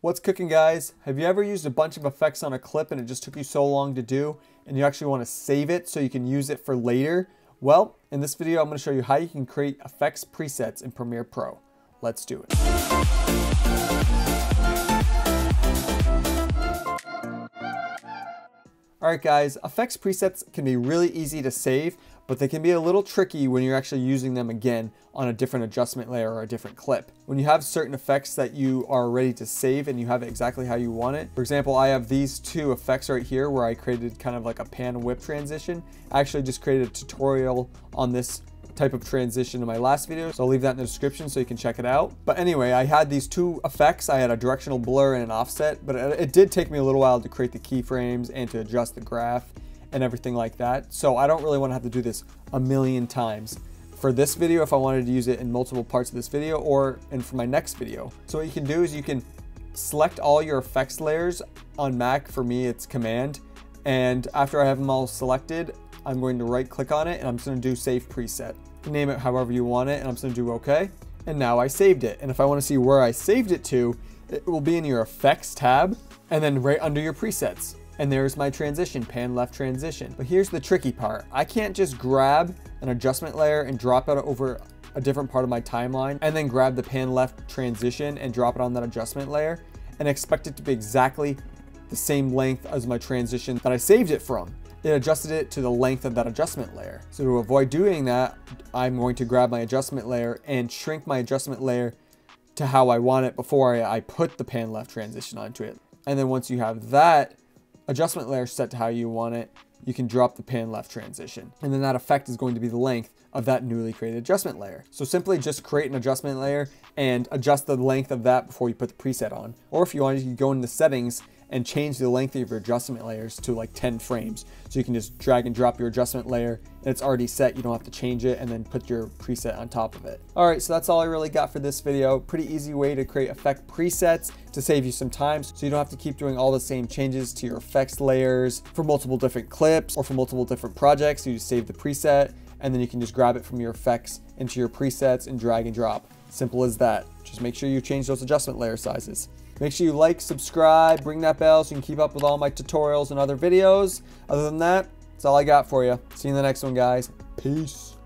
What's cooking guys? Have you ever used a bunch of effects on a clip and it just took you so long to do and you actually want to save it so you can use it for later? Well, in this video I'm going to show you how you can create effects presets in Premiere Pro. Let's do it. Alright guys, effects presets can be really easy to save, but they can be a little tricky when you're actually using them again on a different adjustment layer or a different clip. When you have certain effects that you are ready to save and you have it exactly how you want it. For example, I have these two effects right here where I created kind of like a pan whip transition. I actually just created a tutorial on this type of transition in my last video, so I'll leave that in the description so you can check it out. But anyway, I had these two effects. I had a directional blur and an offset, but it, it did take me a little while to create the keyframes and to adjust the graph and everything like that. So I don't really want to have to do this a million times for this video if I wanted to use it in multiple parts of this video or in for my next video. So what you can do is you can select all your effects layers on Mac. For me, it's Command. And after I have them all selected, I'm going to right click on it and I'm just going to do Save Preset. Name it however you want it and I'm just to do OK. And now I saved it. And if I want to see where I saved it to, it will be in your Effects tab and then right under your presets. And there's my transition, pan left transition. But here's the tricky part. I can't just grab an adjustment layer and drop it over a different part of my timeline and then grab the pan left transition and drop it on that adjustment layer and expect it to be exactly the same length as my transition that I saved it from. It adjusted it to the length of that adjustment layer. So to avoid doing that, I'm going to grab my adjustment layer and shrink my adjustment layer to how I want it before I, put the pan left transition onto it. And then once you have that, adjustment layer set to how you want it, you can drop the pan left transition. And then that effect is going to be the length of that newly created adjustment layer. So simply just create an adjustment layer and adjust the length of that before you put the preset on. Or if you want, you can go into settings and change the length of your adjustment layers to like 10 frames. So you can just drag and drop your adjustment layer and it's already set. You don't have to change it and then put your preset on top of it. All right, so that's all I really got for this video. Pretty easy way to create effect presets to save you some time so you don't have to keep doing all the same changes to your effects layers for multiple different clips or for multiple different projects. You just save the preset and then you can just grab it from your effects into your presets and drag and drop. Simple as that. Just make sure you change those adjustment layer sizes. Make sure you like, subscribe, ring that bell so you can keep up with all my tutorials and other videos. Other than that, that's all I got for you. See you in the next one, guys. Peace.